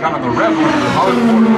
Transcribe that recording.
Kind of the rebel of the